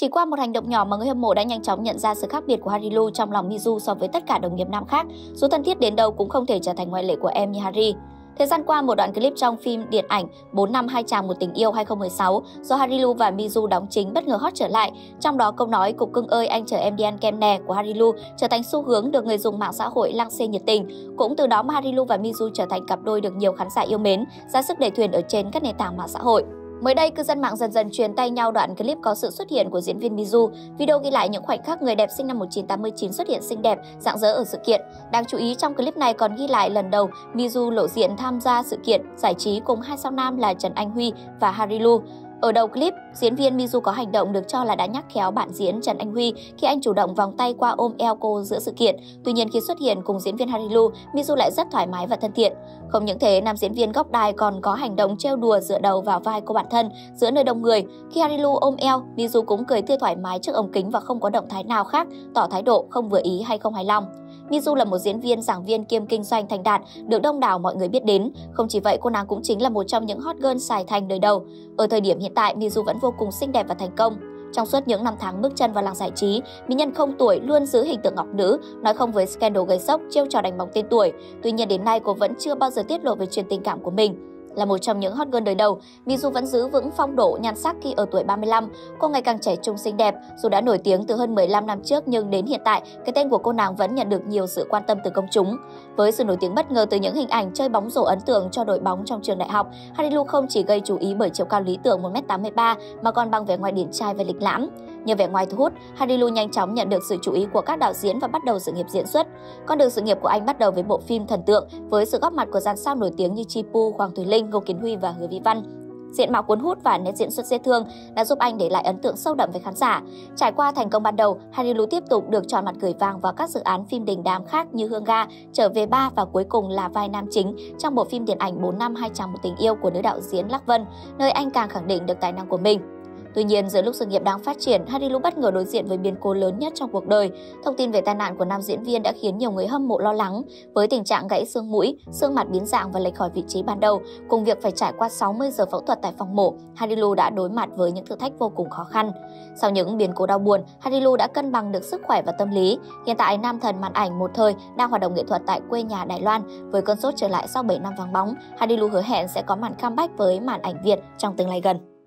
Chỉ qua một hành động nhỏ mà người hâm mộ đã nhanh chóng nhận ra sự khác biệt của Harilu trong lòng Mizu so với tất cả đồng nghiệp nam khác, dù thân thiết đến đâu cũng không thể trở thành ngoại lệ của em như Hari. Thời gian qua, một đoạn clip trong phim điện ảnh 4 năm hai chàng một tình yêu 2016 do Harilu và Mizu đóng chính bất ngờ hot trở lại. Trong đó câu nói cục cưng ơi anh chờ em đi ăn kem nè của Harilu trở thành xu hướng được người dùng mạng xã hội lăng xê nhiệt tình. Cũng từ đó mà Harilu và Mizu trở thành cặp đôi được nhiều khán giả yêu mến, ra sức đẩy thuyền ở trên các nền tảng mạng xã hội. Mới đây, cư dân mạng dần dần truyền tay nhau đoạn clip có sự xuất hiện của diễn viên Mizu. Video ghi lại những khoảnh khắc người đẹp sinh năm 1989 xuất hiện xinh đẹp, dạng dỡ ở sự kiện. Đáng chú ý trong clip này còn ghi lại lần đầu Mizu lộ diện tham gia sự kiện giải trí cùng hai sao nam là Trần Anh Huy và Harilu. Ở đầu clip, diễn viên Mizu có hành động được cho là đã nhắc khéo bạn diễn Trần Anh Huy khi anh chủ động vòng tay qua ôm eo cô giữa sự kiện. Tuy nhiên khi xuất hiện cùng diễn viên Harilu, Mizu lại rất thoải mái và thân thiện. Không những thế, nam diễn viên góc đài còn có hành động trêu đùa dựa đầu vào vai cô bạn thân giữa nơi đông người. Khi Harilu ôm eo, Mizu cũng cười tươi thoải mái trước ống kính và không có động thái nào khác tỏ thái độ không vừa ý hay không hài lòng. Mizu là một diễn viên, giảng viên kiêm kinh doanh thành đạt, được đông đảo mọi người biết đến. Không chỉ vậy, cô nàng cũng chính là một trong những hot girl xài thành đời đầu. Ở thời điểm hiện tại, Mizu vẫn vô cùng xinh đẹp và thành công. Trong suốt những năm tháng bước chân vào làng giải trí, mỹ nhân không tuổi luôn giữ hình tượng ngọc nữ, nói không với scandal gây sốc, chiêu trò đánh bóng tên tuổi. Tuy nhiên đến nay cô vẫn chưa bao giờ tiết lộ về chuyện tình cảm của mình. Là một trong những hot girl đời đầu, Mizu vẫn giữ vững phong độ nhan sắc khi ở tuổi 35. Cô ngày càng trẻ trung xinh đẹp, dù đã nổi tiếng từ hơn 15 năm trước nhưng đến hiện tại, cái tên của cô nàng vẫn nhận được nhiều sự quan tâm từ công chúng. Với sự nổi tiếng bất ngờ từ những hình ảnh chơi bóng rổ ấn tượng cho đội bóng trong trường đại học, Harilu không chỉ gây chú ý bởi chiều cao lý tưởng 1m83 mà còn bằng vẻ ngoài điển trai và lịch lãm. Nhờ vẻ ngoài thu hút, Hadilu nhanh chóng nhận được sự chú ý của các đạo diễn và bắt đầu sự nghiệp diễn xuất. Con đường sự nghiệp của anh bắt đầu với bộ phim Thần tượng với sự góp mặt của dàn sao nổi tiếng như Chi Pu, Hoàng Thùy Linh, Ngô Kiến Huy và Hứa Vĩ Văn. Diện mạo cuốn hút và nét diễn xuất dễ thương đã giúp anh để lại ấn tượng sâu đậm với khán giả. Trải qua thành công ban đầu, Hanilu tiếp tục được chọn mặt gửi vàng vào các dự án phim đình đám khác như Hương Ga, Trở về ba và cuối cùng là vai nam chính trong bộ phim điện ảnh 4 năm hai chàng một tình yêu của nữ đạo diễn Lắc Vân, nơi anh càng khẳng định được tài năng của mình. Tuy nhiên, giữa lúc sự nghiệp đang phát triển, Harilu bất ngờ đối diện với biến cố lớn nhất trong cuộc đời. Thông tin về tai nạn của nam diễn viên đã khiến nhiều người hâm mộ lo lắng. Với tình trạng gãy xương mũi, xương mặt biến dạng và lệch khỏi vị trí ban đầu, cùng việc phải trải qua 60 giờ phẫu thuật tại phòng mổ, Harilu đã đối mặt với những thử thách vô cùng khó khăn. Sau những biến cố đau buồn, Harilu đã cân bằng được sức khỏe và tâm lý. Hiện tại, nam thần màn ảnh một thời đang hoạt động nghệ thuật tại quê nhà Đài Loan. Với cơn sốt trở lại sau 7 năm vắng bóng, Harilu hứa hẹn sẽ có màn comeback với màn ảnh Việt trong tương lai gần.